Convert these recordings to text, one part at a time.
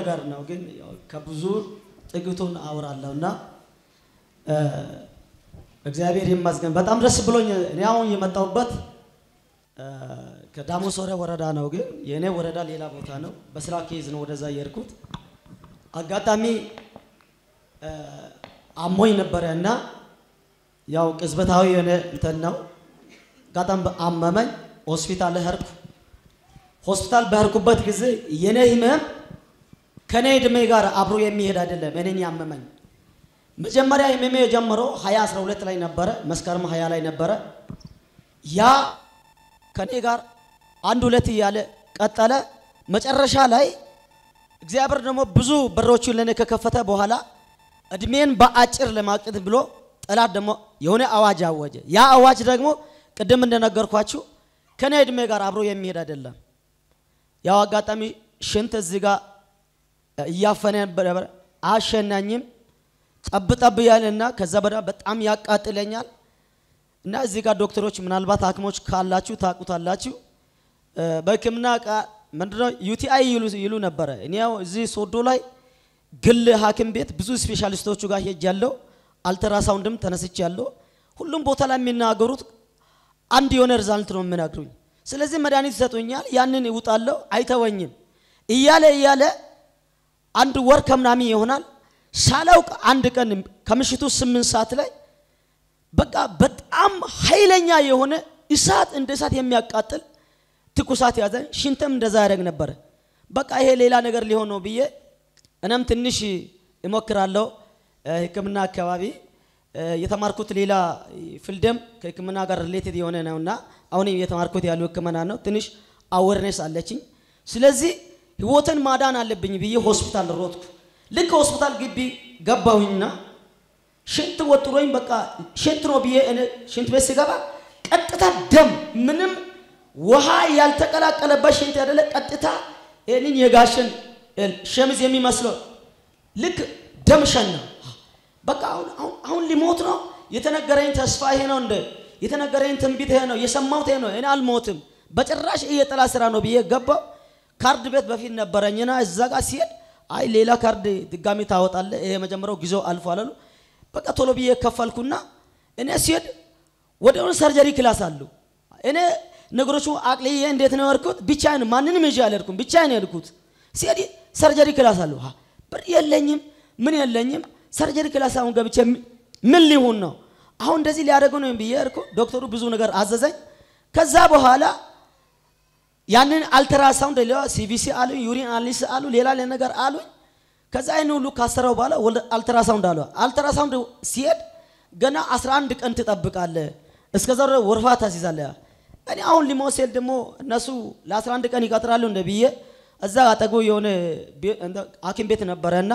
ነገር ነው፣ ግን ከብዙ ጥቂቱን አውራለሁ እና እግዚአብሔር ይመስገን በጣም ደስ ብሎኝ እኔ አሁን የመጣሁበት ሶሬ ወረዳ ነው፣ ግን የእኔ ወረዳ ሌላ ቦታ ነው። በስራ ኬዝ ነው ወደዛ የሄድኩት። አጋጣሚ አሞኝ ነበረ እና ያው ቅጽበታዊ የሆነ እንትን ነው። አጋጣሚ አመመኝ፣ ሆስፒታል ሄድኩ። ሆስፒታል በሄድኩበት ጊዜ የኔ ህመም ከኔ እድሜ ጋር አብሮ የሚሄድ አይደለም። እኔን ያመመኝ መጀመሪያ ህመሜ የጀመረው 2012 ላይ ነበረ፣ መስከረም 20 ላይ ነበረ። ያ ከኔ ጋር አንድ ሁለት እያለ ቀጠለ። መጨረሻ ላይ እግዚአብሔር ደግሞ ብዙ በሮቹን ለኔ ከከፈተ በኋላ እድሜን በአጭር ለማቅጥ ብሎ ጠላት ደግሞ የሆነ አዋጅ አወጀ። ያ አዋጅ ደግሞ ቅድም እንደነገርኳችሁ ከኔ እድሜ ጋር አብሮ የሚሄድ አይደለም። ያው አጋጣሚ ሽንት እዚህ ጋር እያፈነ ነበረ፣ አሸናኝም ጠብ ጠብ ከዛ በኋላ በጣም ያቃጥለኛል። እና እዚህ ጋር ዶክተሮች ምናልባት ሐኪሞች ካላችሁ በሕክምና ቋንቋ ምንድነው UTI ይሉ ነበረ። እኔ እዚህ ሶዶ ላይ ግል ሐኪም ቤት ብዙ specialist ኦቹ ጋር ሄጃለሁ። አልትራሳውንድም ተነስቻለሁ። ሁሉም ቦታ ላይ የሚናገሩት አንድ የሆነ ሪዛልት ነው የሚነግሩኝ። ስለዚህ መድኃኒት ይሰጡኛል፣ ያንን ይውጣለሁ፣ አይተወኝም እያለ እያለ አንድ ወር ከምናምን ይሆናል ሳላውቅ አንድ ቀን ከምሽቱ ስምንት ሰዓት ላይ በቃ በጣም ኃይለኛ የሆነ እሳት እንደ እሳት የሚያቃጥል ትኩሳት ያዘ። ሽንትም እንደዛ ያደርግ ነበረ። በቃ ይሄ ሌላ ነገር ሊሆን ነው ብዬ እኔም ትንሽ እሞክራለሁ። እ፣ ሕክምና አካባቢ የተማርኩት ሌላ field ም ከሕክምና ጋር related የሆነ ነውና አሁን የተማርኩት ያለው ሕክምና ነው። ትንሽ awareness አለችኝ። ስለዚህ ህይወትን ማዳን አለብኝ ብዬ ሆስፒታል ሮጥኩ። ልክ ሆስፒታል ግቢ ገባሁኝና ሽንት ወጥሮኝ በቃ ሽንት ነው ብዬ ሽንት ቤት ስገባ ቀጥታ ደም ምንም ውሃ ያልተቀላቀለበት ሽንት አይደለ፣ ቀጥታ ይህንን የጋሽን ሸሚዝ የሚመስለው ልክ ደም ሸና። በቃ አሁን አሁን ሊሞት ነው የተነገረኝ ተስፋ ይሄ ነው እንደ የተነገረኝ ትንቢት ይሄ ነው የሰማሁት ይሄ ነው። እኔ አልሞትም በጭራሽ ይሄ የጠላት ስራ ነው ብዬ ገባው። ካርድ ቤት በፊት ነበረኝና እዛ ጋር ሲሄድ አይ ሌላ ካርድ ድጋሚ ታወጣለ፣ ይሄ መጀመሪያው ጊዜው አልፏል አሉ። በቃ ቶሎ ብዬ ከፈልኩና እኔ ሲሄድ ወዲያውኑ surgery class አሉ። እኔ ነገሮቹ አቅልዬ እንዴት ነው የሄድኩት? ብቻዬን ማንንም ይዤ አልሄድኩም፣ ብቻዬን የሄድኩት። ሲሄድ surgery class አሉ። ብር የለኝም ምን የለኝም። surgery class አሁን ገብቼ ምን ሊሆን ነው አሁን እንደዚህ ሊያደርጉ ነው ብዬ ሄድኩ። ዶክተሩ ብዙ ነገር አዘዘኝ። ከዛ በኋላ ያንን አልትራሳውንድ ሌላ CBC አሉ፣ urine analysis አሉ፣ ሌላ ነገር አሉኝ። ከዛ አይኑ ሁሉ ካሰረው በኋላ ወደ አልትራሳውንድ አሉ። አልትራሳውንድ ሲሄድ ገና 11 ቀን ትጠብቃለህ፣ እስከዛ ወርፋ ታስይዛለህ። እኔ አሁን ሊሞት ሲል ደግሞ እነሱ ለ11 ቀን ይቀጥራሉ እንደ ብዬ እዛ አጠገቡ የሆነ ሐኪም ቤት ነበረና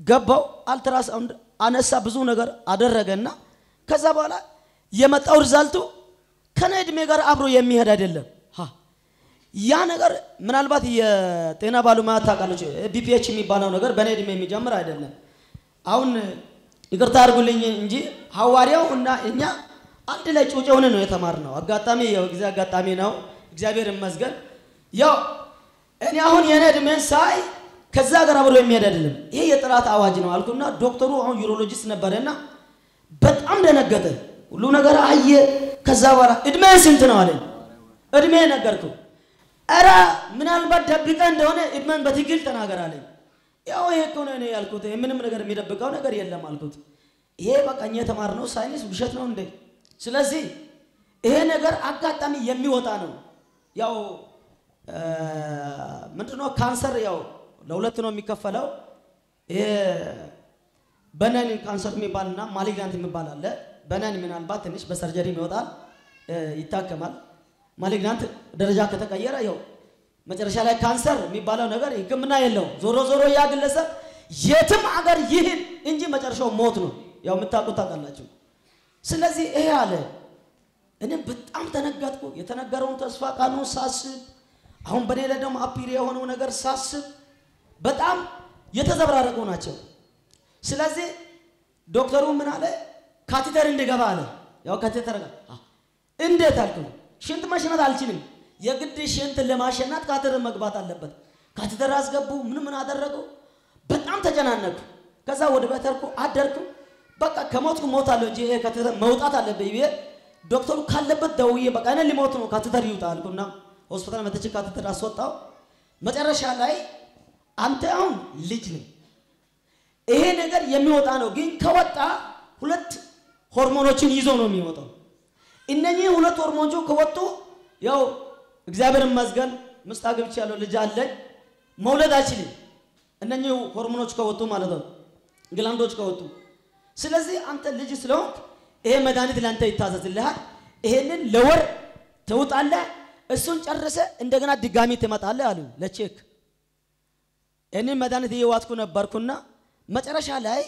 ገባው። አልትራሳውንድ አነሳ፣ ብዙ ነገር አደረገና ከዛ በኋላ የመጣው result ኡ ከኔ እድሜ ጋር አብሮ የሚሄድ አይደለም። ያ ነገር ምናልባት የጤና ባለሙያ ታውቃለች። BPH የሚባለው ነገር በእኔ እድሜ የሚጀምር አይደለም። አሁን ይቅርታ አድርጉልኝ እንጂ ሐዋርያው እና እኛ አንድ ላይ ጩጬ ሆነ ነው የተማርነው። አጋጣሚ ያው ጊዜ አጋጣሚ ነው። እግዚአብሔር ይመስገን። ያው እኔ አሁን የኔ እድሜን ሳይ ከዛ ጋር አብሮ የሚሄድ አይደለም። ይሄ የጠላት አዋጅ ነው አልኩና ዶክተሩ አሁን urologist ነበረና በጣም ደነገጠ። ሁሉ ነገር አየ። ከዛ በኋላ እድሜ ስንት ነው አለኝ። እድሜ ነገርኩ። እረ ምናልባት ደብቀ እንደሆነ እድሜን በትክክል ተናገር አለኝ። ያው ይሄ እኮ ነው ያልኩት። ምንም ነገር የሚደብቀው ነገር የለም አልኩት። ይሄ በቃ እኛ የተማርነው ሳይንስ ውሸት ነው እንዴ? ስለዚህ ይሄ ነገር አጋጣሚ የሚወጣ ነው። ያው ምንድነው ካንሰር ያው ለሁለት ነው የሚከፈለው። benign ካንሰር የሚባልና malignant የሚባል አለ። በነን ምናልባት ትንሽ በሰርጀሪ ይወጣል ይታከማል። ማሊግናንት ደረጃ ከተቀየረ ያው መጨረሻ ላይ ካንሰር የሚባለው ነገር ሕክምና የለውም። ዞሮ ዞሮ ያ ግለሰብ የትም አገር ይህን እንጂ መጨረሻው ሞት ነው። ያው የምታውቁት ታውቃላችሁ። ስለዚህ ይሄ አለ። እኔ በጣም ተነገጥኩ። የተነገረውን ተስፋ ቃሉን ሳስብ፣ አሁን በኔ ላይ ደግሞ አፒር የሆነው ነገር ሳስብ በጣም የተዘበራረቁ ናቸው። ስለዚህ ዶክተሩ ምን አለ? catheter እንድገባ አለ። ያው catheter እንዴት አልኩ። ሽንት መሽናት አልችልም። የግድ ሽንት ለማሸናት catheter መግባት አለበት። catheter አስገቡ፣ ምን ምን አደረጉ። በጣም ተጨናነኩ። ከዛ ወደ ሄድኩ፣ አደርኩ። በቃ ከሞትኩ ሞታለሁ እንጂ ይሄ catheter መውጣት አለብኝ ብዬ ዶክተሩ ካለበት ደውዬ በቃ እኔ ሊሞት ነው catheter ይውጣ አልኩና ሆስፒታል መጥቼ catheter አስወጣው። መጨረሻ ላይ አንተ አሁን ልጅ ነህ፣ ይሄ ነገር የሚወጣ ነው፣ ግን ከወጣ ሁለት ሆርሞኖችን ይዞ ነው የሚወጣው። እነኚህ ሁለት ሆርሞኖቹ ከወጡ ያው እግዚአብሔር ይመስገን ምስት አግብቻለሁ፣ ልጅ አለኝ፣ መውለድ አይችልም። እነኚህ ሆርሞኖች ከወጡ ማለት ነው፣ ግላንዶች ከወጡ። ስለዚህ አንተ ልጅ ስለሆንክ ይሄ መድኃኒት ለአንተ ይታዘዝልሃል። ይሄንን ለወር ትውጣለህ፣ እሱን ጨርሰ እንደገና ድጋሚ ትመጣለህ አሉ ለቼክ። ይህንን መድኃኒት እየዋጥኩ ነበርኩና መጨረሻ ላይ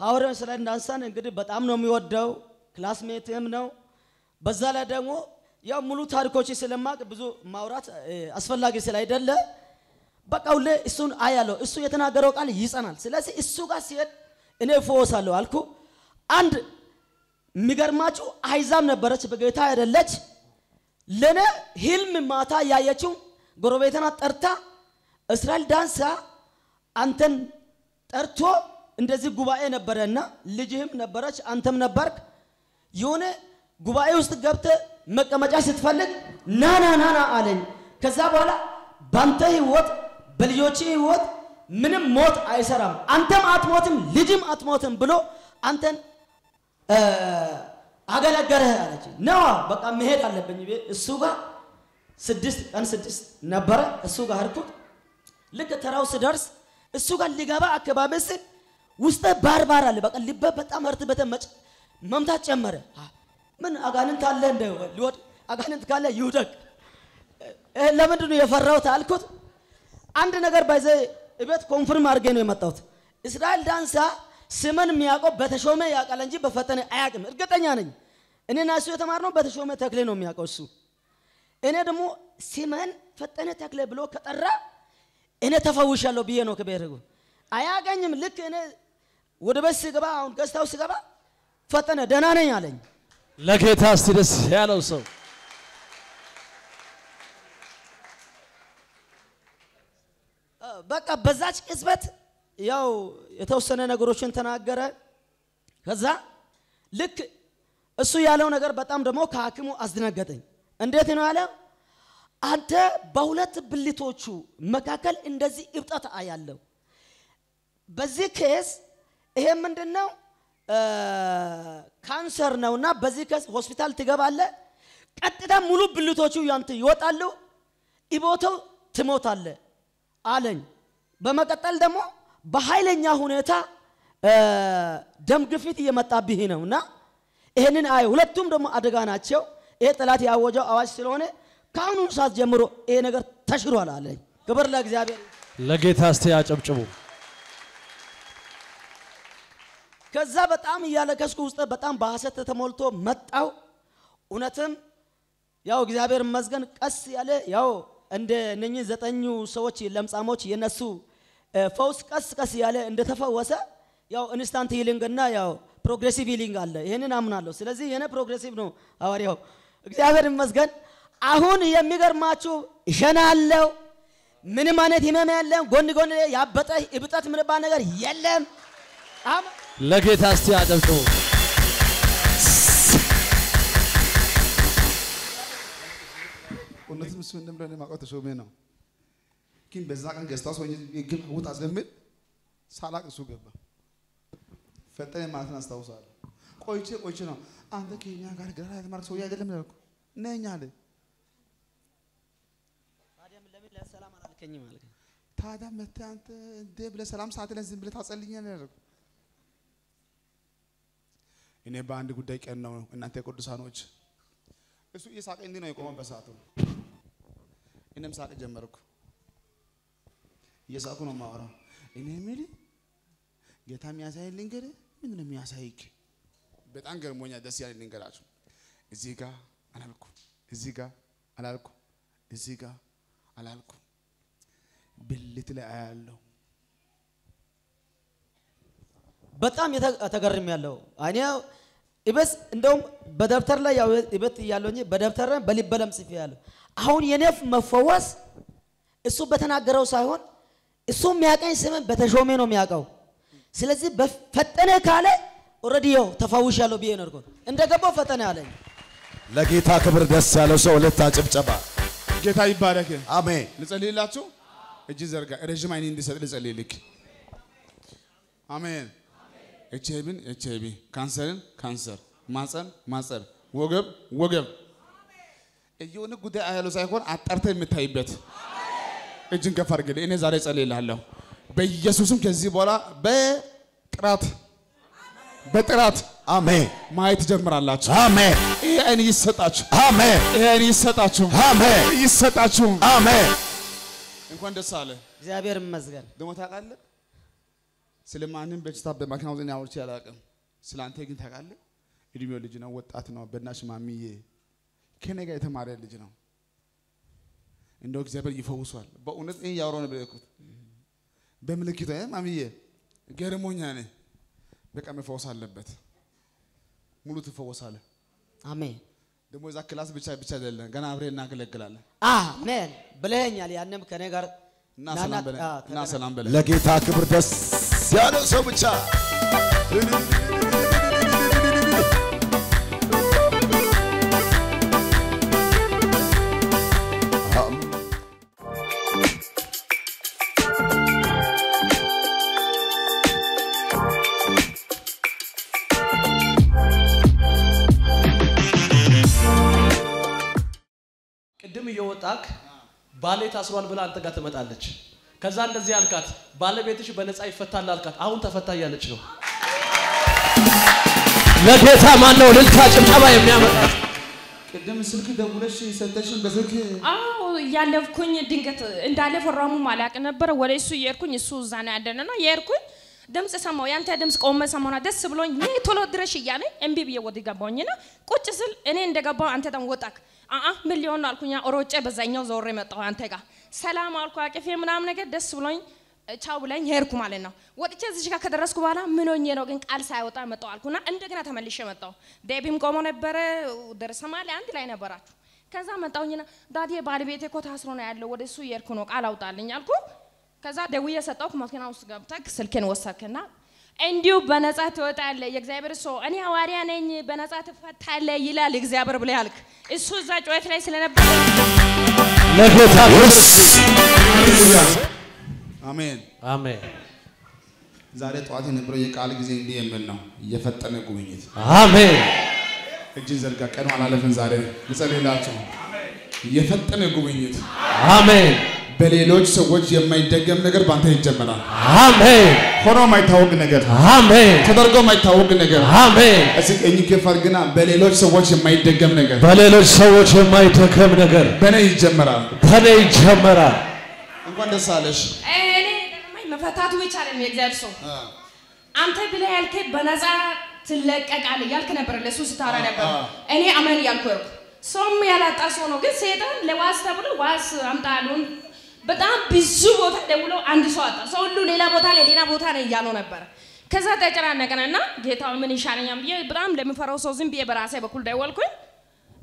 ሐዋርያው ስለ እንዳንሳን እንግዲህ በጣም ነው የሚወደው ክላስሜትም ነው። በዛ ላይ ደግሞ ያው ሙሉ ታሪኮች ስለማቅ ብዙ ማውራት አስፈላጊ ስላይደለ በቃ ሁሌ እሱን አያለሁ። እሱ የተናገረው ቃል ይጸናል። ስለዚህ እሱ ጋር ሲሄድ እኔ እፈወሳለሁ አልኩ። አንድ የሚገርማችሁ አይዛብ ነበረች፣ በጌታ አይደለች። ለእኔ ህልም ማታ ያየችው ጎረቤትና ጠርታ እስራኤል ዳንሳ አንተን ጠርቶ እንደዚህ ጉባኤ ነበረና ልጅህም ነበረች አንተም ነበርክ። የሆነ ጉባኤ ውስጥ ገብተ መቀመጫ ስትፈልግ ና ና ና ና አለኝ። ከዛ በኋላ ባንተ ህይወት በልጆች ህይወት ምንም ሞት አይሰራም፣ አንተም አትሞትም፣ ልጅም አትሞትም ብሎ አንተን አገለገለህ አለች። ነዋ በቃ መሄድ አለብኝ እሱ ጋር ስድስት ቀን ስድስት ነበረ እሱ ጋር ሄድኩት። ልክ ተራው ስደርስ እሱ ጋር ሊገባ አካባቢ ስል ውስጠ ባርባር አለ። በቃ ልበ በጣም እርት በተመጭ መምታት ጨመረ። ምን አጋንንት አለ እንደ ሊወድ አጋንንት ካለ ይውደቅ። ለምንድን ነው የፈራሁት አልኩት። አንድ ነገር ባይዘ እቤት confirm አድርጌ ነው የመጣሁት። እስራኤል ዳንሳ ስምን የሚያውቀው በተሾመ ያውቃል እንጂ በፈጠነ አያውቅም። እርግጠኛ ነኝ። እኔና እሱ የተማርነው በተሾመ ተክሌ ነው የሚያውቀው እሱ። እኔ ደግሞ ስምን ፈጠነ ተክሌ ብሎ ከጠራ እኔ ተፈውሻለሁ ብዬ ነው ከቤት አያገኝም። ልክ እኔ ወደ ቤት ስገባ አሁን ገዝታው ስገባ ፈጠነ ደህና ነኝ አለኝ። ለጌታ እስቲ ደስ ያለው ሰው በቃ በዛች ቅጽበት ያው የተወሰነ ነገሮችን ተናገረ። ከዛ ልክ እሱ ያለው ነገር በጣም ደግሞ ከሐኪሙ አስደነገጠኝ። እንዴት ነው ያለው? አንተ በሁለት ብልቶቹ መካከል እንደዚህ እብጠት አያለው። በዚህ ኬስ ይሄ ምንድን ነው? ካንሰር ነውና በዚህ ኬስ ሆስፒታል ትገባለህ። ቀጥታ ሙሉ ብልቶቹ ያንተ ይወጣሉ፣ ኢቦተው ትሞታለህ አለኝ። በመቀጠል ደግሞ በኃይለኛ ሁኔታ ደም ግፊት እየመጣብህ ነው እና ይህንን አይ ሁለቱም ደግሞ አደጋ ናቸው። ይሄ ጠላት ያወጀው አዋጅ ስለሆነ ከአሁኑ ሰዓት ጀምሮ ይሄ ነገር ተሽሯል አለኝ። ክብር ለእግዚአብሔር። ለጌታ እስቲ ያጨብጭቡ። ከዛ በጣም እያለቀስኩ ውስጥ በጣም በሐሴት ተሞልቶ መጣው። እውነትም ያው እግዚአብሔር ይመስገን ቀስ ያለ ያው እንደ እነኚህ ዘጠኙ ሰዎች ለምጻሞች የነሱ ፈውስ ቀስ ቀስ ያለ እንደተፈወሰ ያው instant healing እና ያው progressive healing አለ። ይህንን አምናለሁ። ስለዚህ የኔ progressive ነው ሐዋርያው። እግዚአብሔር ይመስገን። አሁን የሚገርማችሁ እሸናለሁ። ምንም አይነት ህመም የለም። ጎን ጎን ያበጠ እብጠት ምንባል ነገር የለም። አሜን። ለጌታ እስቲ ያጨብጭቡ። እውነትም እሱ እንደምለ ማውቀው ተሾሜ ነው። ግን በዛ ቀን ገዝታ ሰው ግብ ውጣ ስለምል ሳላቅ እሱ ገባ። ፈጠነ ማለትን አስታውሳለሁ። ቆይቼ ቆይቼ ነው አንተ ከኛ ጋር ግራ የተማርክ ሰውዬ አይደለም ያልኩ ነኝ አለ።? ታዲያ መተህ አንተ እንዴ ብለህ ሰላም ሰዓት ላይ ዝም ብለህ ታጸልኛለህ ያልኩ። እኔ በአንድ ጉዳይ ቀን ነው እናንተ ቅዱሳኖች። እሱ እየሳቀ እንዲህ ነው የቆመው በሰዓቱ። እኔም ሳቅ ጀመርኩ። እየሳቁ ነው የማወራው። እኔ የምልህ ጌታ የሚያሳይ ልንገርህ፣ ምንድን ነው የሚያሳይክ? በጣም ገርሞኛል። ደስ ያለኝ ልንገራችሁ። እዚህ ጋር አላልኩ፣ እዚህ ጋር አላልኩ፣ እዚህ ጋር አላልኩ፣ ብልት ላይ አያለሁ። በጣም ተገርም ያለው እኔ ኢበስ እንደውም በደብተር ላይ ያው ኢበት እያለው እንጂ በደብተር ላይ በሊበለም ጽፌ ያለው አሁን የኔ መፈወስ እሱ በተናገረው ሳይሆን እሱ የሚያቀኝ ስምን በተሾሜ ነው የሚያውቀው። ስለዚህ በፈጠነ ካለ already ይኸው ተፈውሻለሁ ብዬ ነው እንደገባው ፈጠነ አለኝ። ለጌታ ክብር ደስ ያለው ሰው ሁለት ጭብጨባ። ጌታ ይባረክ። አሜን። ልጸልይላችሁ። እጅ ዘርጋ። ረዥም አይኔ እንዲሰጥ ልጸልይልክ። አሜን። ኤች አይ ቪን ኤች አይ ቪ፣ ካንሰርን ካንሰር፣ ማፀን ማፀን፣ ወገብ ወገብ የሆነ ጉዳይ አያለው ሳይሆን አጣርተ የምታይበት እጅን ከፍ አድርግልኝ። እኔ ዛሬ ጸልይልሃለሁ በኢየሱስም ከዚህ በኋላ በጥራት በጥራት አሜን። ማየት ትጀምራላችሁ። አሜን። ይህ አይን ይሰጣችሁ፣ አሜን። ይህ አይን ይሰጣችሁ፣ አሜን። ይሰጣችሁ። አሜን። እንኳን ደስ አለ። እግዚአብሔር ይመስገን። ደግሞ ታውቃለህ፣ ስለ ማንም በሽታ በመኪና ውስጥ አውርቼ አላውቅም። ስለ አንተ ግን ታውቃለህ። እድሜው ልጅ ነው፣ ወጣት ነው። በእናትሽ ማሚዬ ከኔ ጋር የተማረ ልጅ ነው። እንደው እግዚአብሔር ይፈውሷል። በእውነት ይህ ያወራው ነበር የኩት በምልክት እ ማሚዬ ገርሞኛ ነ በቃ መፈወስ አለበት። ሙሉ ትፈወሳለህ። አሜን ደግሞ እዛ class ብቻ ብቻ አይደለም፣ ገና አብሬ እናገለግላለን። አሜን ብለኸኛል። ያንም ከኔ ጋር እና ሰላም በለን። ለጌታ ክብር ደስ ያለው ሰው ብቻ ቅድም እየወጣክ ባሌ ታስሯል ብላ አንተ ጋር ትመጣለች። ከዛ እንደዚህ አልካት፣ ባለቤትሽ በነፃ ይፈታል አልካት። አሁን ተፈታ እያለች ነው። ለጌታ ማን ነው ልልታ ጭብጨባ የሚያመጣት? ቅድም ስልክ ደውለሽ ሰተሽን በስልክ አዎ እያለፍኩኝ ድንገት እንዳለ ፈራሙ ማላቅ ነበረ። ወደ እሱ እየሄድኩኝ እሱ እዛ ነው ያለንና የሄድኩኝ ድምፅ ሰማሁ። ያንተ ድምፅ ቆመ ሰማሁና ደስ ብሎኝ ነይ ቶሎ ድረሽ እያለኝ እምቢ ብዬ ወደ ገባሁኝና ቁጭ ስል እኔ እንደገባሁ አንተ ደግሞ ወጣክ። አአ ምን ሊሆን ነው አልኩኛ። ሮጬ በዛኛው ዘወሬ መጣሁ አንተ ጋር ሰላም አልኩ አቅፌ ምናምን ነገር ደስ ብሎኝ ቻው ብለኝ ሄድኩ ማለት ነው። ወጥቼ እዚህ ጋር ከደረስኩ በኋላ ምን ሆኜ ነው ግን ቃል ሳይወጣ መጣሁ አልኩና እንደገና ተመልሼ መጣሁ። ዴቢም ቆሞ ነበረ፣ ደርሰማል አንድ ላይ ነበራችሁ። ከዛ መጣሁኝና ዳዲ ባለቤቴ እኮ ታስሮ ነው ያለው፣ ወደ እሱ እየሄድኩ ነው፣ ቃል አውጣልኝ አልኩ። ከዛ ደውዬ ሰጠሁ። መኪና ውስጥ ገብተህ ስልኬን ወሰድክና እንዲሁ በነጻ ትወጣለህ፣ የእግዚአብሔር ሰው እኔ ሐዋርያ ነኝ፣ በነጻ ትፈታለህ ይላል እግዚአብሔር ብለህ አልክ። እሱ እዛ ጩኸት ላይ ስለነበረ ለጌታ አሜን። አሜን ዛሬ ጠዋት የነበረው የቃል ጊዜ እንዲህ የሚል ነው፣ የፈጠነ ጉብኝት። አሜን እጅን ዘርጋ። ቀኑ አላለፈን። ዛሬ ልጸልይላችሁ። የፈጠነ ጉብኝት አሜን በሌሎች ሰዎች የማይደገም ነገር በአንተ ይጀመራል። አሜን ሆኖ የማይታወቅ ነገር፣ አሜን ተደርጎ የማይታወቅ ነገር አሜን እስኪ ቀኝ ከፍ አድርግና በሌሎች ሰዎች የማይደገም ነገር በሌሎች ሰዎች የማይደከም ነገር በእኔ ይጀመራል። በእኔ ይጀመራል። እንኳን ደስ አለሽ። እኔ መፈታቱ ብቻ አይደለም የእግዚአብሔር ሰው አንተ ብለህ ያልከኝ በነፃ ትለቀቃለህ ያልክ ነበር፣ ለሱ ስታወራ ነበር። እኔ አመን ያልኩ ሰውም ያላጣ ሰው ነው። ግን ሰይጣን ለዋስ ተብሎ ዋስ አምጣሉን በጣም ብዙ ቦታ ደውሎ አንድ ሰው አጣ። ሰው ሁሉ ሌላ ቦታ ላይ ሌላ ቦታ ላይ እያለው ነበረ። ከዛ ተጨናነቀን እና ጌታ ምን ይሻለኛል ብዬ በጣም ለሚፈራው ሰው ዝም ብዬ በራሴ በኩል ደወልኩኝ።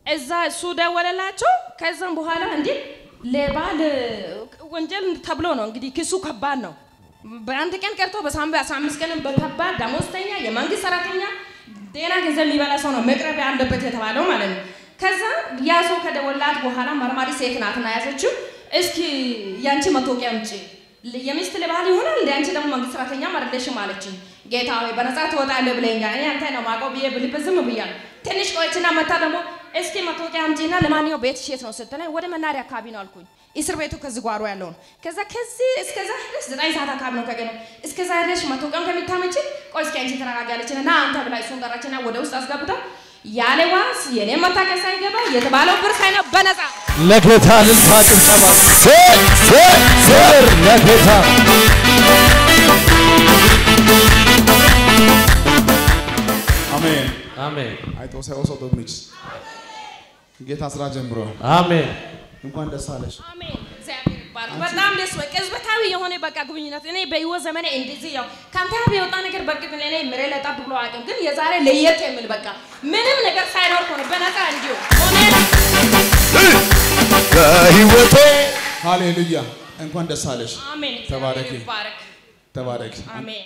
እዛ እሱ ደወለላቸው። ከዛም በኋላ እንዴ ለባል ወንጀል ተብሎ ነው እንግዲህ ክሱ ከባድ ነው። በአንድ ቀን ቀርቶ በሳምንት አስራ አምስት ቀን በከባድ ደሞዝተኛ የመንግስት ሰራተኛ ጤና ገንዘብ የሚበላ ሰው ነው መቅረብ ያለበት የተባለው ማለት ነው። ከዛ ያ ሰው ከደወላት በኋላ መርማሪ ሴት ናትና ያዘችው። እስኪ ያንቺ መታወቂያ አምጪ የሚስት ልባል ይሆናል እንደ አንቺ ደግሞ መንግስት ሰራተኛ አይደለሽም አለችኝ። ጌታ ሆይ በነፃ ትወጣለህ ብለኛል። እኔ አንተ ነው ማውቀው ብዬ ብልብ ዝም ብያለሁ። ትንሽ ቆይችና መታ ደግሞ እስኪ መታወቂያ አምጪና ለማንኛው ቤትሽ የት ነው ስትለኝ ወደ መናሪያ አካባቢ ነው አልኩኝ። እስር ቤቱ ከዚህ ጓሮ ያለው ከዛ ከዚህ እስከዛ ድረስ ዘጠኝ ሰዓት አካባቢ ነው ከገኘው እስከዛ ድረስ መታወቂያውን ከሚታመጪ ቆይ እስኪ አንቺ ተረጋጊ እና አንተ ብላ እሱን ጠራችና ወደ ውስጥ አስገብታ ያለ ዋስ የኔ መታወቂያ ሳይገባ የተባለው ብር ሳይነ በነፃ ለጌታ ልልታ ጭብጨባ ለጌታ አሜን። አሜን አይቶ ዶሚች ጌታ ስራ ጀምሯል። አሜን እንኳን ደስ አለሽ። አሜን። በጣም ደስ በቃ ቅጽበታዊ የሆነ በቃ ጉብኝነት እኔ በህይወት ዘመኔ እንደዚህ ያው ከአንተ የወጣ ነገር በእርግጥ እኔ ምሬ ለጠብ ብሎ አቅም ግን የዛሬ ለየት የሚል በቃ ምንም ነገር ሳይኖር ሆነ በነፃ እንዲሁ ሆነ በህይወቴ ሃሌሉያ። እንኳን ደስ አለሽ። አሜን። ተባረኪ። ተባረክ። አሜን